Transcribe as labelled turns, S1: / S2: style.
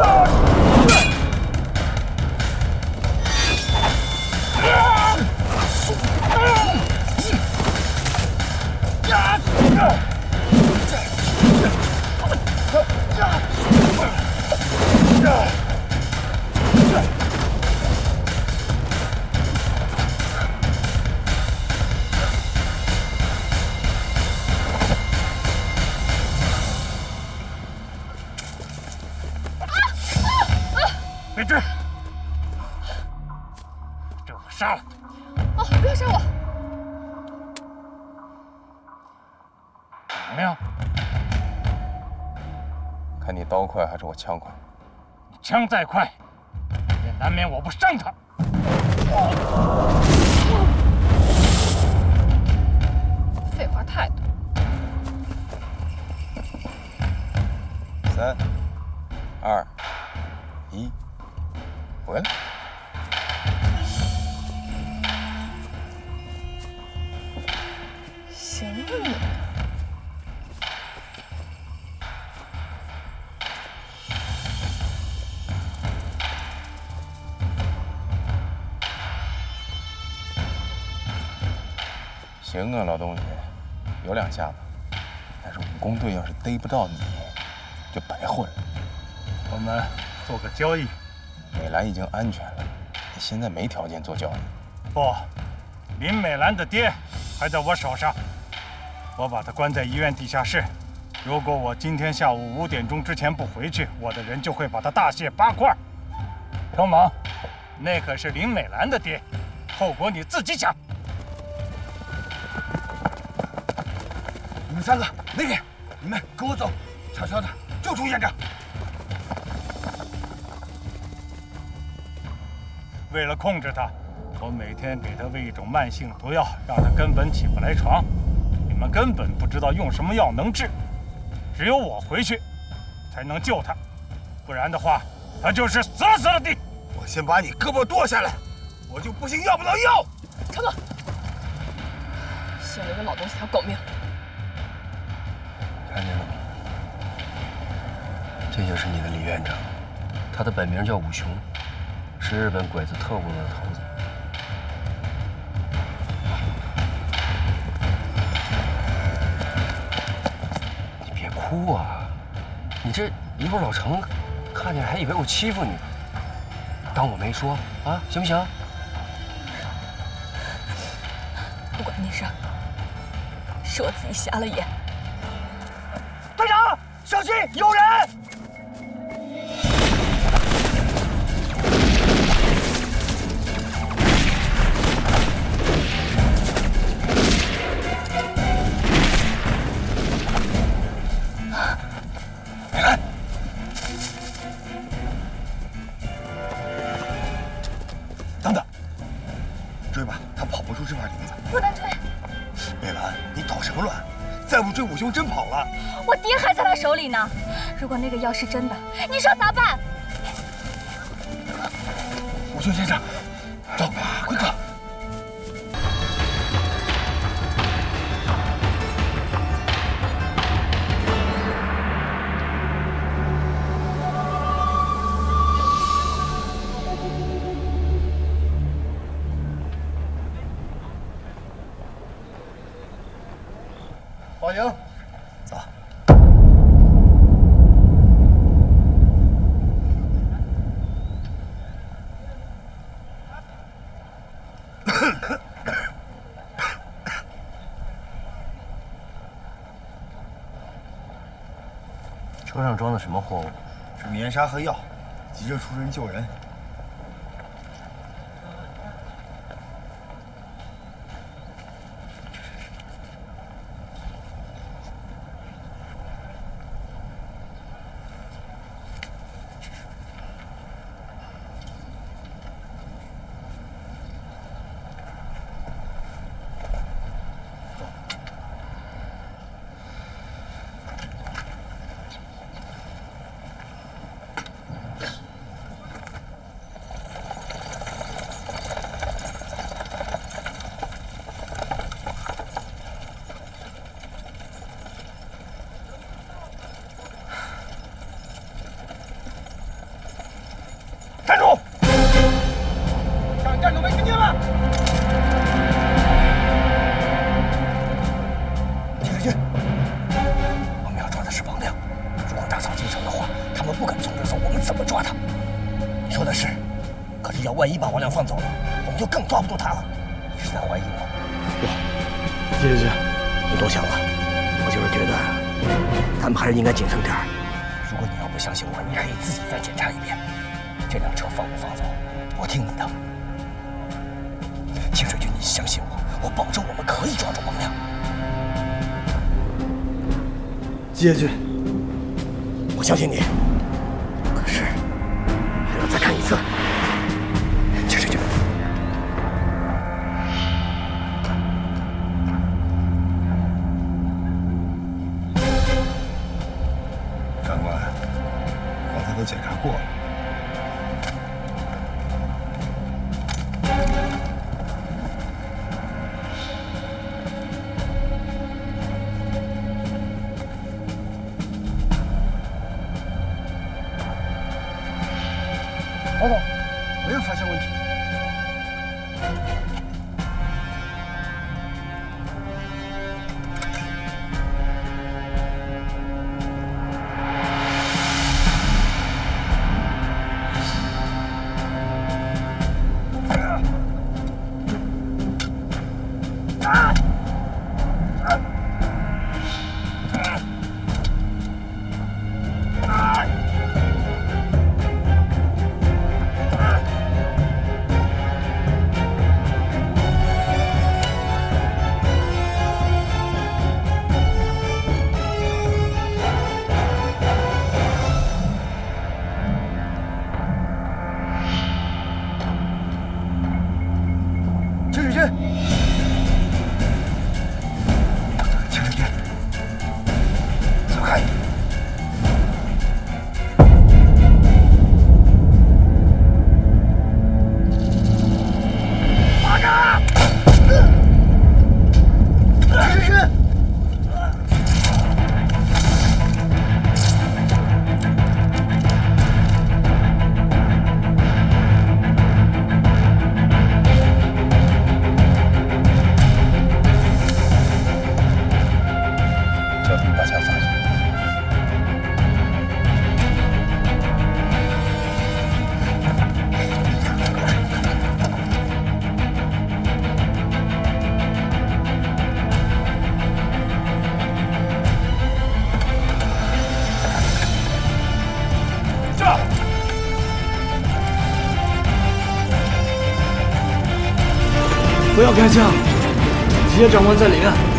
S1: Oh! 别追！这我杀了。
S2: 哦，不要杀我！
S1: 怎么样？
S3: 看你刀快还是我枪快？
S1: 你枪再快，也难免我不伤他。
S2: 废话太多。
S3: 三、二、一，回来！
S2: 行啊你！
S3: 行啊，老东西，有两下子。但是武工队要是逮不到你，就白混了。
S1: 我们做个交易。
S3: 美兰已经安全了，你现在没条件做交易。
S1: 不，林美兰的爹还在我手上，我把他关在医院地下室。如果我今天下午五点钟之前不回去，我的人就会把他大卸八块。程猛，那可是林美兰的爹，后果你自己想。
S4: 你们三个那边，你们跟我走，悄悄的救出院长。
S1: 为了控制他，我每天给他喂一种慢性毒药，让他根本起不来床。你们根本不知道用什么药能治，只有我回去才能救他，不然的话，他就是死了死了的。
S4: 我先把你胳膊剁下来，我就不信要不到药。
S2: 程猛，先留个老东西条狗命。
S5: 看见了吗？这就是你的李院长，他的本名叫武雄，是日本鬼子特务的头子。你别哭啊！你这一会儿老程看见还以为我欺负你呢，当我没说啊，行不行？
S2: 不关你事儿，是我自己瞎了眼。
S4: 队长，小心，有人！你捣什么乱？再不追，武兄真跑了。
S2: 我爹还在他手里呢。如果那个药是真的，你说咋办？
S4: 武兄先生，走，快走！
S3: 报警！
S4: 走。
S5: 车上装的什么货物？
S4: 是棉纱和药，急着出城救人。
S6: 敢从这儿走，我们怎么抓他？你说的是，可是要万一把王亮放走了，我们就更抓不住他了。你是在怀疑我？
S7: 不，谢谢
S6: 你多想了，我就是觉得他们还是应该谨慎点儿。如果你要不相信我，你可以自己再检查一遍，这辆车放不放走，我听你的。清水君，你相信我，我保证我们可以抓住王亮。
S7: 接下军，
S6: 我相信你。
S7: 发现问题。不要开枪，直接长官在里面。